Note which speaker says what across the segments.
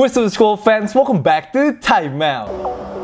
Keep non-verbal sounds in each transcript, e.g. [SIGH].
Speaker 1: What's up school fans? Welcome back to Time Out.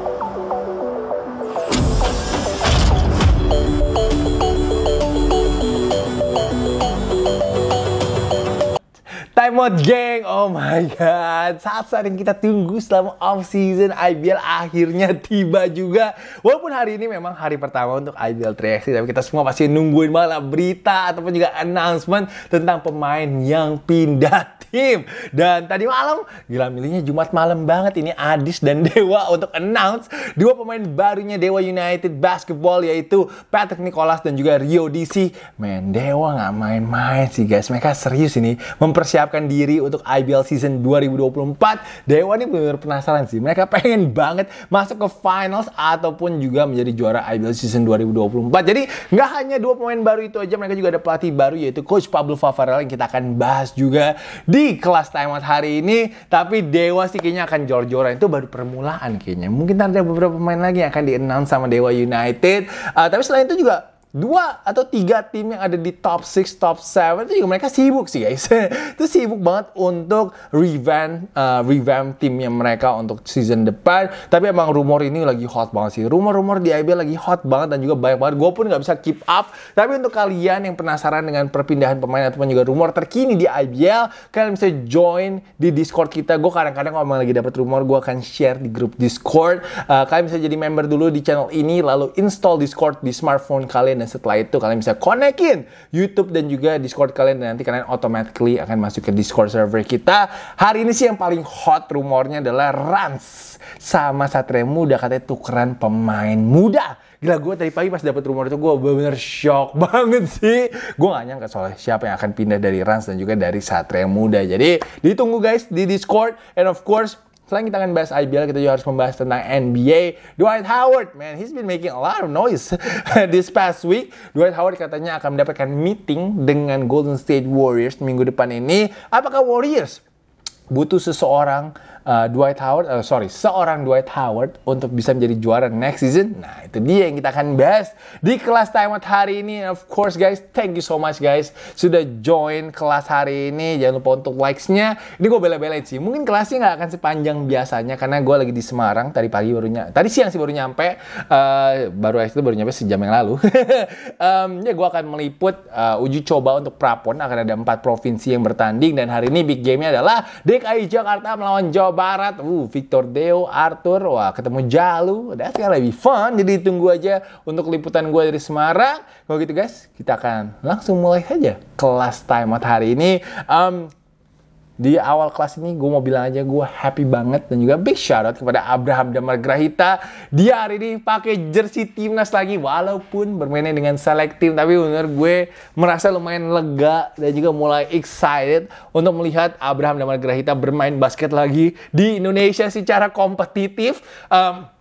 Speaker 1: Time out gang, oh my god. Saat-saat yang kita tunggu selama off season IBL akhirnya tiba juga. Walaupun hari ini memang hari pertama untuk IBL 3 Tapi kita semua pasti nungguin malah berita Ataupun juga announcement tentang pemain yang pindah tim. Dan tadi malam, gila milihnya Jumat malam banget. Ini Adis dan [LAUGHS] Dewa untuk announce Dua pemain barunya Dewa United Basketball Yaitu Patrick Nicholas dan juga Rio DC Men, Dewa nggak main-main sih guys. Mereka serius ini mempersiapkan diri untuk IBL season 2024. Dewa ini benar-benar penasaran sih. Mereka pengen banget masuk ke finals ataupun juga menjadi juara IBL season 2024. Jadi nggak hanya dua pemain baru itu aja, mereka juga ada pelatih baru yaitu Coach Pablo Favarel yang kita akan bahas juga di kelas timeout hari ini. Tapi Dewa sih kayaknya akan jor-joran. Itu baru permulaan kayaknya. Mungkin ada beberapa pemain lagi yang akan di-announce sama Dewa United. Uh, tapi selain itu juga dua atau tiga tim yang ada di top 6, top 7 itu juga mereka sibuk sih guys. [LAUGHS] itu sibuk banget untuk revamp uh, revamp timnya mereka untuk season depan. Tapi emang rumor ini lagi hot banget sih. Rumor-rumor di IBL lagi hot banget dan juga banyak banget. Gue pun nggak bisa keep up. Tapi untuk kalian yang penasaran dengan perpindahan pemain ataupun juga rumor terkini di IBL, kalian bisa join di Discord kita. Gue kadang-kadang kalau emang lagi dapat rumor, gue akan share di grup Discord. Uh, kalian bisa jadi member dulu di channel ini, lalu install Discord di smartphone kalian dan setelah itu kalian bisa konekin YouTube dan juga Discord kalian dan nanti kalian automatically akan masuk ke Discord server kita. Hari ini sih yang paling hot rumornya adalah Rans sama Satria Muda katanya tukeran pemain muda. Gila gue tadi pagi pas dapet rumor itu gue bener-bener shock [LAUGHS] banget sih. Gue gak nyangka soalnya siapa yang akan pindah dari Rans dan juga dari Satria Muda. Jadi ditunggu guys di Discord and of course Selain kita akan bahas IBL, kita juga harus membahas tentang NBA. Dwight Howard, man, he's been making a lot of noise [LAUGHS] this past week. Dwight Howard katanya akan mendapatkan meeting dengan Golden State Warriors minggu depan ini. Apakah Warriors butuh seseorang uh, Dwight Howard, uh, sorry, seorang Dwight Howard untuk bisa menjadi juara next season. Nah, itu dia yang kita akan bahas di kelas time out hari ini. Of course, guys, thank you so much guys sudah join kelas hari ini. Jangan lupa untuk likes-nya. Ini gue bela-belain sih. Mungkin kelasnya nggak akan sepanjang biasanya karena gue lagi di Semarang. Tadi pagi barunya, tadi siang sih baru nyampe. Uh, baru itu baru nyampe sejam yang lalu. [LAUGHS] um, ya, gue akan meliput uh, uji coba untuk Prapon. Akan ada empat provinsi yang bertanding dan hari ini big game-nya adalah DKI Jakarta melawan Jawa Barat, uh, Victor Deo, Arthur, wah ketemu Jalu, that's gonna be fun. Jadi tunggu aja untuk liputan gue dari Semarang. Kalau gitu guys, kita akan langsung mulai saja kelas time out hari ini. Um, di awal kelas ini gue mau bilang aja gue happy banget dan juga big shout out kepada Abraham Damar Grahita dia hari ini pakai jersey timnas lagi walaupun bermainnya dengan select team tapi benar gue merasa lumayan lega dan juga mulai excited untuk melihat Abraham Damar Grahita bermain basket lagi di Indonesia secara kompetitif. Um,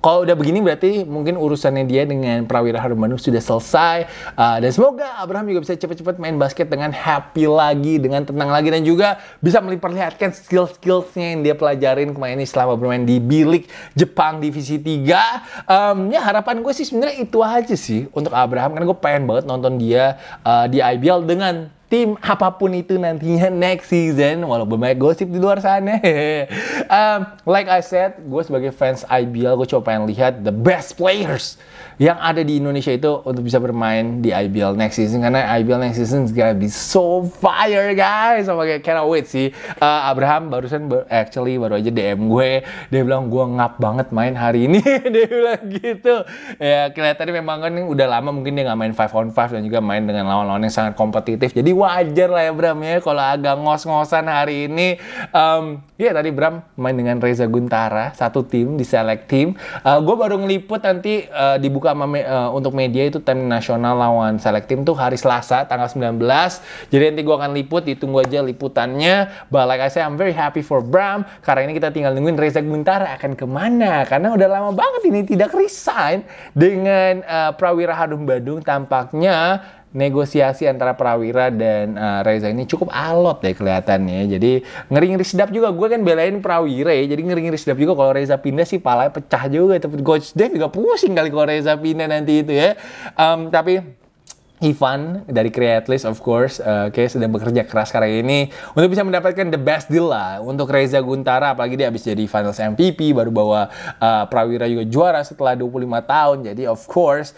Speaker 1: kalau udah begini berarti mungkin urusannya dia dengan Prawira Harum Bandung sudah selesai uh, dan semoga Abraham juga bisa cepat-cepat main basket dengan happy lagi, dengan tenang lagi dan juga bisa memperlihatkan skill-skillsnya yang dia pelajarin kemarin ini selama bermain di B-League Jepang Divisi 3. Um, ya harapan gue sih sebenarnya itu aja sih untuk Abraham karena gue pengen banget nonton dia uh, di IBL dengan tim apa pun itu nantinya next season. Walaupun banyak gosip di luar sana. [LAUGHS] Um, like I said gue sebagai fans IBL gue coba pengen lihat the best players yang ada di Indonesia itu untuk bisa bermain di IBL next season. Karena IBL next season is gonna be so fire guys. Sama kayak cannot wait sih. Uh, Abraham barusan actually baru aja DM gue. Dia bilang gue ngap banget main hari ini. [LAUGHS] Dia bilang gitu. Ya kelihatannya memang kan udah lama mungkin dia nggak main 5 on 5 dan juga main dengan lawan-lawan yang sangat kompetitif. Jadi wajar lah ya Bram ya kalau agak ngos-ngosan hari ini um, ya tadi Bram main dengan Reza Guntara satu tim di select team uh, gue baru ngeliput nanti uh, dibuka me, uh, untuk media itu tim nasional lawan select team tuh hari Selasa tanggal 19. Jadi nanti gue akan liput, ditunggu aja liputannya. But like I say, I'm very happy for Bram. Karena ini kita tinggal nungguin Reza Guntara akan ke mana. Karena udah lama banget ini tidak resign dengan uh, Prawira Harum Bandung. Tampaknya negosiasi antara Prawira dan uh, Reza ini cukup alot deh kelihatannya. Jadi ngeri-ngeri sedap juga. Gue kan belain Prawira ya. Jadi ngeri-ngeri sedap juga kalau Reza pindah sih palanya pecah juga. Tapi Coach Dev juga pusing kali kalau Reza pindah nanti itu ya. Um, tapi Ivan dari Createlist of course uh, kayak sedang bekerja keras kali ini untuk bisa mendapatkan the best deal lah untuk Reza Guntara apalagi dia habis jadi finals MVP baru bawa uh, Prawira juga juara setelah 25 tahun jadi of course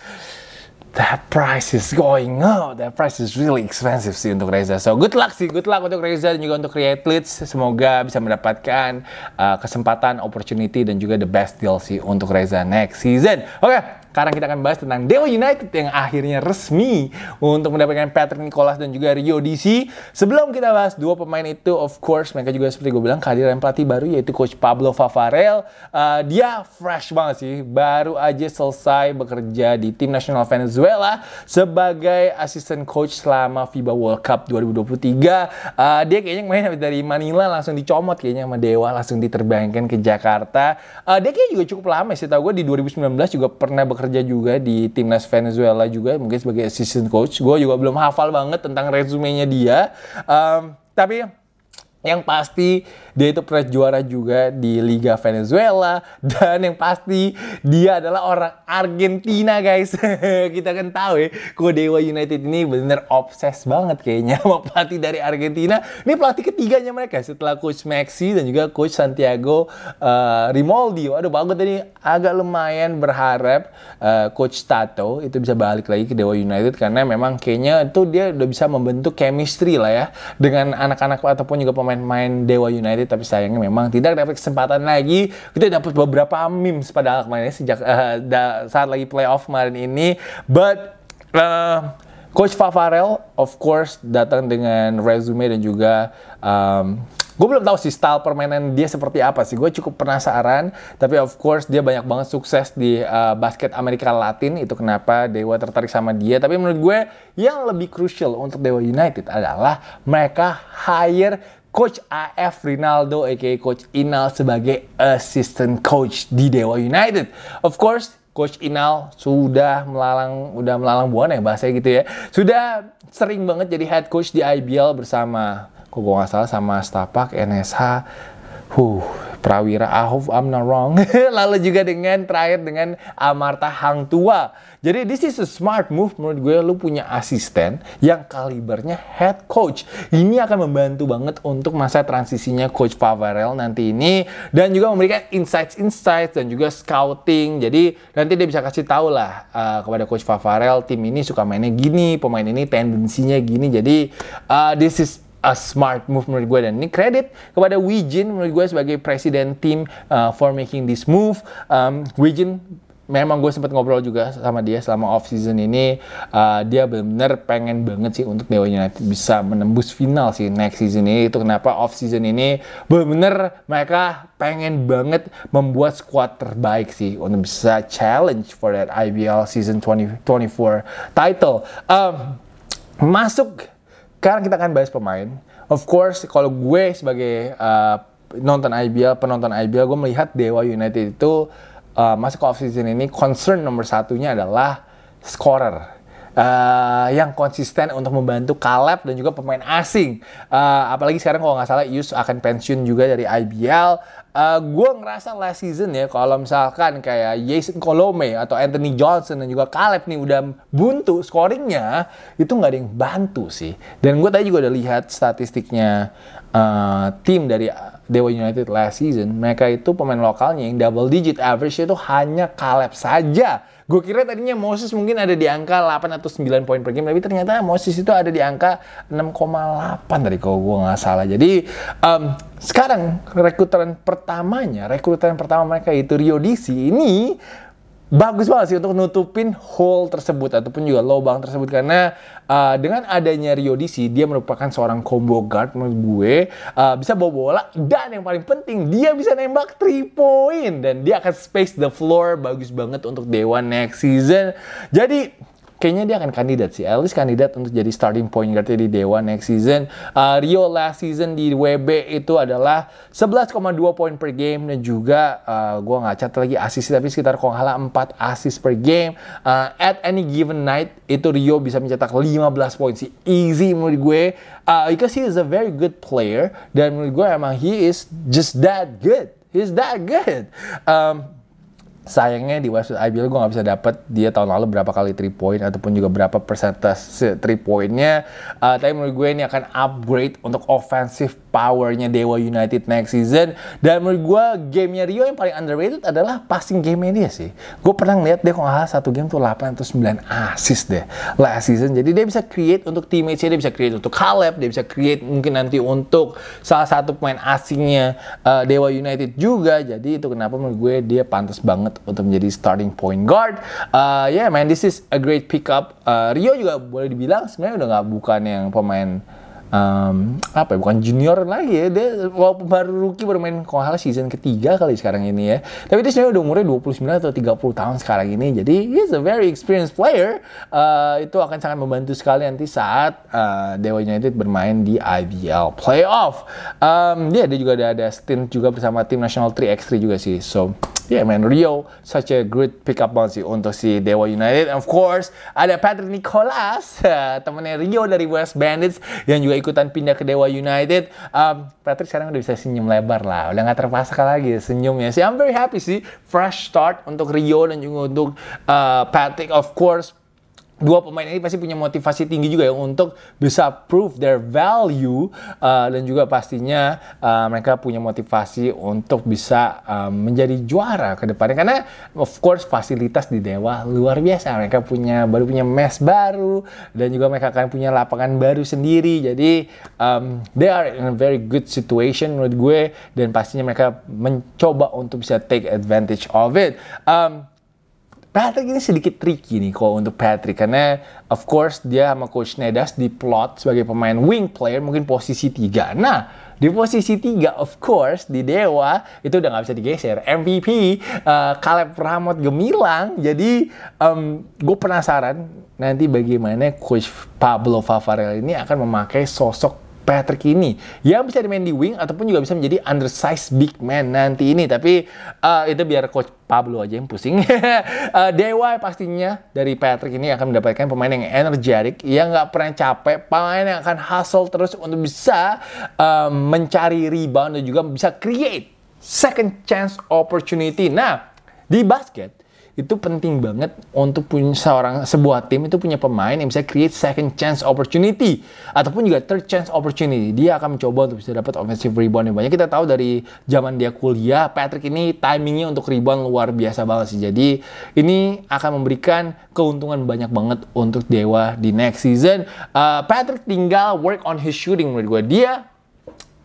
Speaker 1: that price is going up. That price is really expensive sih untuk Reza. So good luck sih, good luck untuk Reza dan juga untuk Createlist. Semoga bisa mendapatkan uh, kesempatan, opportunity dan juga the best deal sih untuk Reza next season. Oke, okay. Sekarang kita akan bahas tentang Dewa United yang akhirnya resmi untuk mendapatkan Patrick Nicholas dan juga Rio DC. Sebelum kita bahas dua pemain itu, of course mereka juga seperti gue bilang kehadiran pelatih baru yaitu Coach Pablo Favarel. Uh, dia fresh banget sih, baru aja selesai bekerja di tim nasional Venezuela sebagai asisten coach selama FIBA World Cup 2023. Uh, dia kayaknya main dari Manila langsung dicomot kayaknya sama Dewa langsung diterbangkan ke Jakarta. Uh, dia kayaknya juga cukup lama sih, tau gue di 2019 juga pernah bekerja kerja juga di timnas Venezuela juga mungkin sebagai assistant coach. Gue juga belum hafal banget tentang resumenya dia. Um, tapi yang pasti dia itu pernah juara juga di Liga Venezuela. Dan yang pasti dia adalah orang Argentina guys. [LAUGHS] Kita kan tahu ya kok Dewa United ini bener obses banget kayaknya sama pelatih dari Argentina. Ini pelatih ketiganya mereka setelah coach Maxi dan juga coach Santiago uh, Rimoldi. Aduh bagus tadi. Agak lumayan berharap uh, coach Tato itu bisa balik lagi ke Dewa United karena memang kayaknya itu dia udah bisa membentuk chemistry lah ya dengan anak-anak ataupun juga pemain pemain-pemain Dewa United tapi sayangnya memang tidak dapat kesempatan lagi kita dapat beberapa memes pada kemarin sejak uh, saat lagi playoff kemarin ini but uh, Coach Favarel of course datang dengan resume dan juga um, gue belum tahu sih style permainan dia seperti apa sih. Gue cukup penasaran. Tapi of course dia banyak banget sukses di uh, basket Amerika Latin. Itu kenapa Dewa tertarik sama dia. Tapi menurut gue yang lebih crucial untuk Dewa United adalah mereka hire Coach AF Rinaldo aka Coach Inal sebagai assistant coach di Dewa United. Of course, Coach Inal sudah melalang udah melalang buana ya bahasanya gitu ya. Sudah sering banget jadi head coach di IBL bersama kok gue salah sama Stapak, NSH, huh, Prawira, I I'm not wrong. [LAUGHS] Lalu juga dengan terakhir dengan Amarta Hang Tua. Jadi this is a smart move menurut gue lu punya asisten yang kalibernya head coach. Ini akan membantu banget untuk masa transisinya coach Favarel nanti ini dan juga memberikan insights-insights dan juga scouting. Jadi nanti dia bisa kasih tahu lah uh, kepada coach Favarel tim ini suka mainnya gini, pemain ini tendensinya gini. Jadi uh, this is a smart move menurut gue. Dan ini kredit kepada Wijin menurut gue sebagai presiden tim uh, for making this move. Um, Wijin memang gue sempat ngobrol juga sama dia selama off season ini. Uh, dia benar-benar pengen banget sih untuk Dewa United bisa menembus final sih next season ini. Itu kenapa off season ini benar-benar mereka pengen banget membuat squad terbaik sih untuk bisa challenge for that IBL season 2024 title. Um, masuk sekarang kita akan bahas pemain of course kalau gue sebagai uh, nonton IBL penonton IBL gue melihat Dewa United itu uh, masuk ke off season ini concern nomor satunya adalah scorer uh, yang konsisten untuk membantu Caleb dan juga pemain asing. Uh, apalagi sekarang kalau nggak salah Yus akan pensiun juga dari IBL. Uh, gue ngerasa last season ya kalau misalkan kayak Jason Colome atau Anthony Johnson dan juga Caleb nih udah buntu scoringnya itu nggak ada yang bantu sih. Dan gue tadi juga udah lihat statistiknya uh, tim dari Dewa United last season, mereka itu pemain lokalnya yang double digit average itu hanya Caleb saja. Gue kira tadinya Moses mungkin ada di angka 8 atau 9 poin per game, tapi ternyata Moses itu ada di angka 6,8 dari kalau gue nggak salah. Jadi um, sekarang rekrutan pertamanya, rekrutan pertama mereka itu Rio DC ini bagus banget sih untuk nutupin hole tersebut ataupun juga lubang tersebut. Karena uh, dengan adanya Rio DC dia merupakan seorang combo guard menurut gue. Uh, bisa bawa bola dan yang paling penting dia bisa nembak 3 point. Dan dia akan space the floor. Bagus banget untuk Dewa next season. Jadi kayaknya dia akan kandidat sih. At least kandidat untuk jadi starting point guard di Dewa next season. Uh, Rio last season di WB itu adalah 11,2 poin per game dan juga uh, gue nggak catat lagi asis tapi sekitar kalau nggak 4 asis per game. Uh, at any given night itu Rio bisa mencetak 15 poin sih. Easy menurut gue. Uh, because he is a very good player dan menurut gue emang he is just that good. He's that good. Um, sayangnya di Westwood IBL gue nggak bisa dapet dia tahun lalu berapa kali 3 point ataupun juga berapa persentase 3 pointnya. Uh, tapi menurut gue ini akan upgrade untuk offensive powernya Dewa United next season. Dan menurut gue gamenya Rio yang paling underrated adalah passing game dia sih. Gue pernah ngeliat dia kalau nggak satu game tuh 8 atau 9 assist deh last season. Jadi dia bisa create untuk teammates dia bisa create untuk Caleb dia bisa create mungkin nanti untuk salah satu pemain asingnya uh, Dewa United juga. Jadi itu kenapa menurut gue dia pantas banget untuk menjadi starting point guard. Uh, yeah man this is a great pickup. Uh, Rio juga boleh dibilang sebenarnya udah nggak bukan yang pemain um, apa ya bukan junior lagi ya dia walaupun baru rookie bermain kalau season ketiga kali sekarang ini ya. Tapi dia sebenarnya udah umurnya 29 atau 30 tahun sekarang ini jadi he's a very experienced player. Uh, itu akan sangat membantu sekali nanti saat uh, Dewa United bermain di IBL playoff. Um, dia yeah, dia juga ada ada stint juga bersama tim nasional 3x3 juga sih. So yeah man Rio such a great pickup banget sih untuk si Dewa United. And of course ada Patrick Nicholas [LAUGHS] temennya Rio dari West Bandits yang juga ikutan pindah ke Dewa United. Um, Patrick sekarang udah bisa senyum lebar lah. Udah nggak terpaksa lagi senyumnya sih I'm very happy sih. Fresh start untuk Rio dan juga untuk uh, Patrick of course dua pemain ini pasti punya motivasi tinggi juga ya untuk bisa prove their value uh, dan juga pastinya uh, mereka punya motivasi untuk bisa uh, menjadi juara ke depannya. Karena of course fasilitas di Dewa luar biasa. Mereka punya baru punya mes baru dan juga mereka akan punya lapangan baru sendiri. Jadi um, they are in a very good situation menurut gue dan pastinya mereka mencoba untuk bisa take advantage of it. Um, Patrick ini sedikit tricky nih kalau untuk Patrick karena of course dia sama coach Nedas di plot sebagai pemain wing player mungkin posisi tiga. Nah di posisi tiga of course di Dewa itu udah nggak bisa digeser MVP uh, Caleb Ramot gemilang jadi um, gue penasaran nanti bagaimana coach Pablo Favarel ini akan memakai sosok Patrick ini yang bisa dimain di wing ataupun juga bisa menjadi undersized big man nanti ini. Tapi uh, itu biar coach Pablo aja yang pusing. [LAUGHS] Uh, Dewa pastinya dari Patrick ini akan mendapatkan pemain yang energetic yang nggak pernah capek pemain yang akan hustle terus untuk bisa uh, mencari rebound dan juga bisa create second chance opportunity. Nah di basket itu penting banget untuk punya seorang sebuah tim itu punya pemain yang bisa create second chance opportunity ataupun juga third chance opportunity. Dia akan mencoba untuk bisa dapat offensive rebound yang banyak. Kita tahu dari zaman dia kuliah, Patrick ini timingnya untuk rebound luar biasa banget sih. Jadi ini akan memberikan keuntungan banyak banget untuk Dewa di next season. Uh, Patrick tinggal work on his shooting menurut gue. Dia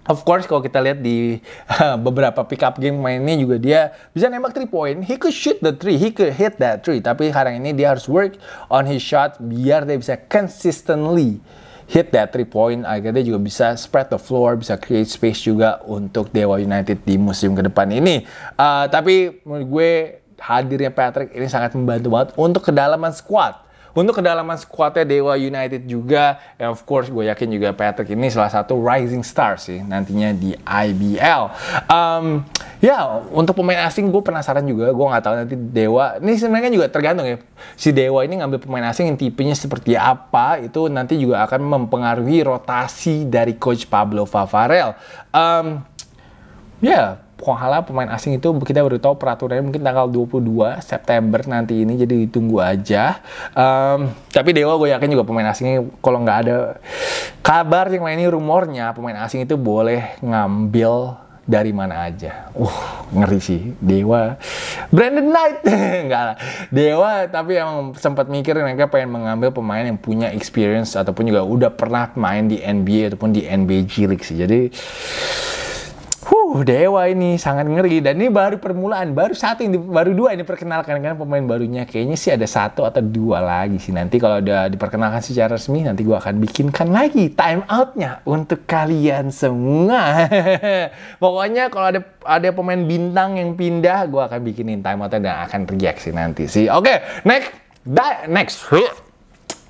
Speaker 1: Of course kalau kita lihat di uh, [LAUGHS] beberapa pick up game mainnya juga dia bisa nembak 3 point. He could shoot the 3, he could hit that 3. Tapi sekarang ini dia harus work on his shot biar dia bisa consistently hit that 3 point agar dia juga bisa spread the floor, bisa create space juga untuk Dewa United di musim ke depan ini. Uh, tapi menurut gue hadirnya Patrick ini sangat membantu banget untuk kedalaman squad untuk kedalaman skuadnya Dewa United juga, and of course gue yakin juga Patrick ini salah satu rising star sih nantinya di IBL. Um, ya, untuk pemain asing gue penasaran juga, gue nggak tahu nanti Dewa, ini sebenarnya juga tergantung ya, si Dewa ini ngambil pemain asing yang tipenya seperti apa, itu nanti juga akan mempengaruhi rotasi dari coach Pablo Favarel. Um, ya, Kohala pemain asing itu kita baru tahu peraturannya mungkin tanggal 22 September nanti ini jadi ditunggu aja. Um, tapi Dewa gue yakin juga pemain asingnya kalau nggak ada kabar yang lainnya rumornya pemain asing itu boleh ngambil dari mana aja. Uh, ngeri sih. Dewa. Brandon Knight. [LAUGHS] Enggak lah. Dewa tapi emang sempat mikir mereka pengen mengambil pemain yang punya experience ataupun juga udah pernah main di NBA ataupun di NBA G League sih. Jadi Huh, Dewa ini sangat ngeri dan ini baru permulaan, baru satu ini, baru dua ini perkenalkan kan pemain barunya. Kayaknya sih ada satu atau dua lagi sih. Nanti kalau udah diperkenalkan secara resmi, nanti gua akan bikinkan lagi time outnya untuk kalian semua. [LAUGHS] Pokoknya kalau ada ada pemain bintang yang pindah, gua akan bikinin time outnya dan akan reaksi nanti sih. Oke, okay, next, next.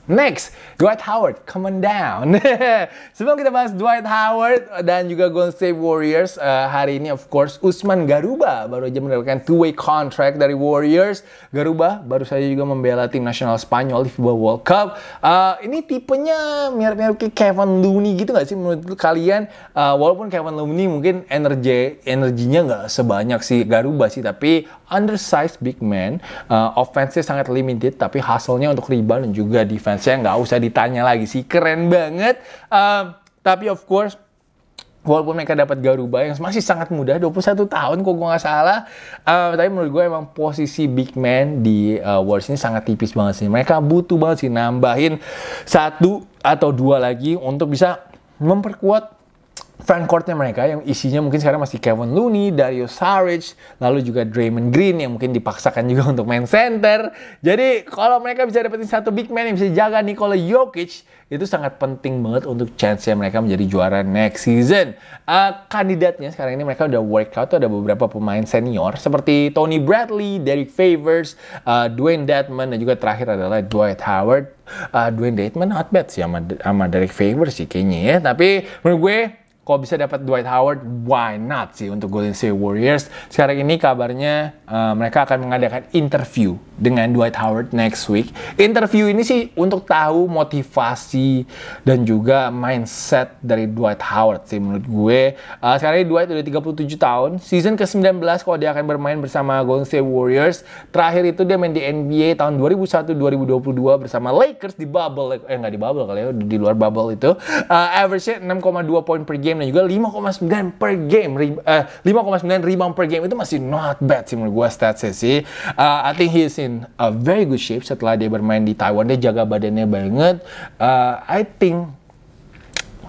Speaker 1: Next, Dwight Howard, come on down. [LAUGHS] Sebelum kita bahas Dwight Howard dan juga Golden State Warriors, uh, hari ini of course Usman Garuba baru aja mendapatkan two-way contract dari Warriors. Garuba baru saja juga membela tim nasional Spanyol di FIBA World Cup. Uh, ini tipenya mirip-mirip kayak Kevin Looney gitu nggak sih menurut kalian? Uh, walaupun Kevin Looney mungkin energi energinya nggak sebanyak si Garuba sih, tapi undersized big man, uh, offense-nya sangat limited, tapi hasilnya untuk rebound dan juga defense saya nggak usah ditanya lagi sih. Keren banget. Uh, tapi of course walaupun mereka dapat Garuba yang masih sangat muda 21 tahun kok gue nggak salah uh, tapi menurut gue emang posisi big man di uh, Warriors ini sangat tipis banget sih. Mereka butuh banget sih nambahin satu atau dua lagi untuk bisa memperkuat frontcourtnya mereka yang isinya mungkin sekarang masih Kevin Looney, Dario Saric, lalu juga Draymond Green yang mungkin dipaksakan juga [LAUGHS] untuk main center. Jadi kalau mereka bisa dapetin satu big man yang bisa jaga Nikola Jokic, itu sangat penting banget untuk chance mereka menjadi juara next season. Uh, kandidatnya sekarang ini mereka udah workout ada beberapa pemain senior seperti Tony Bradley, Derek Favors, uh, Dwayne Dedman dan juga terakhir adalah Dwight Howard. Uh, Dwayne Dedman not bad sih sama, sama Derek Favors sih kayaknya ya. Tapi menurut gue kalau bisa dapat Dwight Howard, why not sih untuk Golden State Warriors? Sekarang ini kabarnya uh, mereka akan mengadakan interview dengan Dwight Howard next week. Interview ini sih untuk tahu motivasi dan juga mindset dari Dwight Howard sih menurut gue. Uh, sekarang ini Dwight udah 37 tahun, season ke-19 kalau dia akan bermain bersama Golden State Warriors. Terakhir itu dia main di NBA tahun 2001-2022 bersama Lakers di bubble, eh nggak di bubble kali ya, di luar bubble itu. Uh, average-nya 6,2 poin per game game dan juga 5,9 per game, uh, 5,9 rebound per game itu masih not bad sih menurut gue statsnya sih. Uh, I think he is in a very good shape setelah dia bermain di Taiwan, dia jaga badannya banget. Uh, I think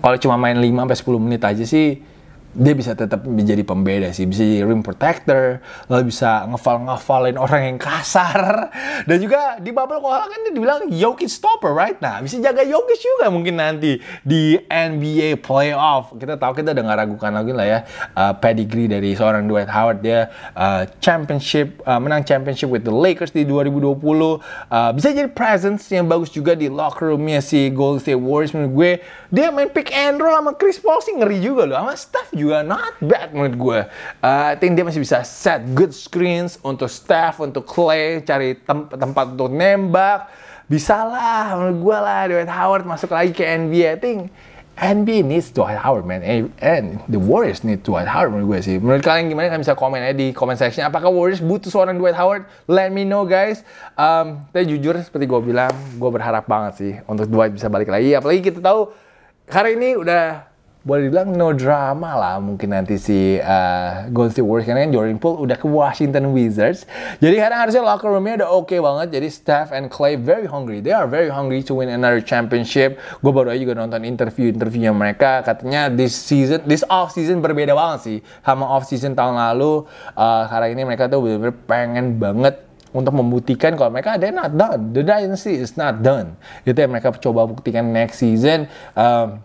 Speaker 1: kalau cuma main 5 sampai 10 menit aja sih dia bisa tetap menjadi pembeda sih. Bisa jadi rim protector lalu bisa ngefal ngefalin orang yang kasar. [LAUGHS] Dan juga di bubble kalau kan dia dibilang Jokic stopper right? Nah bisa jaga Jokic juga mungkin nanti di NBA playoff. Kita tahu kita udah nggak ragukan lagi lah ya uh, pedigree dari seorang Dwight Howard. Dia uh, championship uh, menang championship with the Lakers di 2020 uh, bisa jadi presence yang bagus juga di locker roomnya si Golden State Warriors. Menurut gue dia main pick and roll sama Chris Paul sih ngeri juga loh sama Steph juga not bad menurut gue. Uh, I think dia masih bisa set good screens untuk Steph, untuk Clay, cari tem tempat untuk nembak. Bisa lah menurut gue lah Dwight Howard masuk lagi ke NBA. I think NBA needs Dwight Howard man. And the Warriors need Dwight Howard menurut gue sih. Menurut kalian gimana? Kalian bisa komen aja di comment section. Apakah Warriors butuh seorang Dwight Howard? Let me know guys. Um, tapi jujur seperti gue bilang gue berharap banget sih untuk Dwight bisa balik lagi. Apalagi kita tahu hari ini udah boleh dibilang no drama lah mungkin nanti si uh, Golden State Warriors karena kan Jordan Poole udah ke Washington Wizards. Jadi kadang harusnya locker roomnya udah oke okay banget. Jadi Steph and Clay very hungry. They are very hungry to win another championship. Gue baru aja juga nonton interview-interviewnya mereka. Katanya this season, this off season berbeda banget sih sama off season tahun lalu. Uh, karena ini mereka tuh bener-bener pengen banget untuk membuktikan kalau mereka ada not done. The dynasty is not done. Itu yang mereka coba buktikan next season. Um,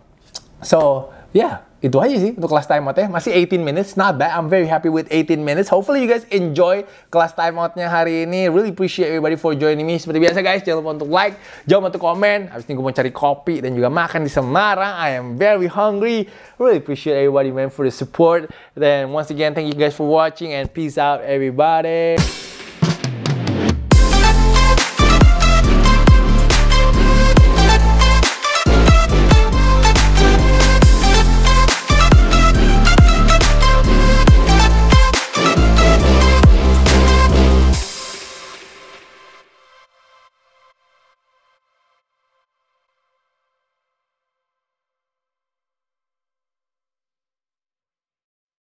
Speaker 1: so yeah, itu aja sih untuk kelas time out-nya. Masih 18 minutes, not bad. I'm very happy with 18 minutes. Hopefully you guys enjoy kelas time out-nya hari ini. Really appreciate everybody for joining me. Seperti biasa guys, jangan lupa untuk like, jangan lupa untuk komen. Habis ini gue mau cari kopi dan juga makan di Semarang. I am very hungry. Really appreciate everybody man for the support. Then once again, thank you guys for watching and peace out everybody.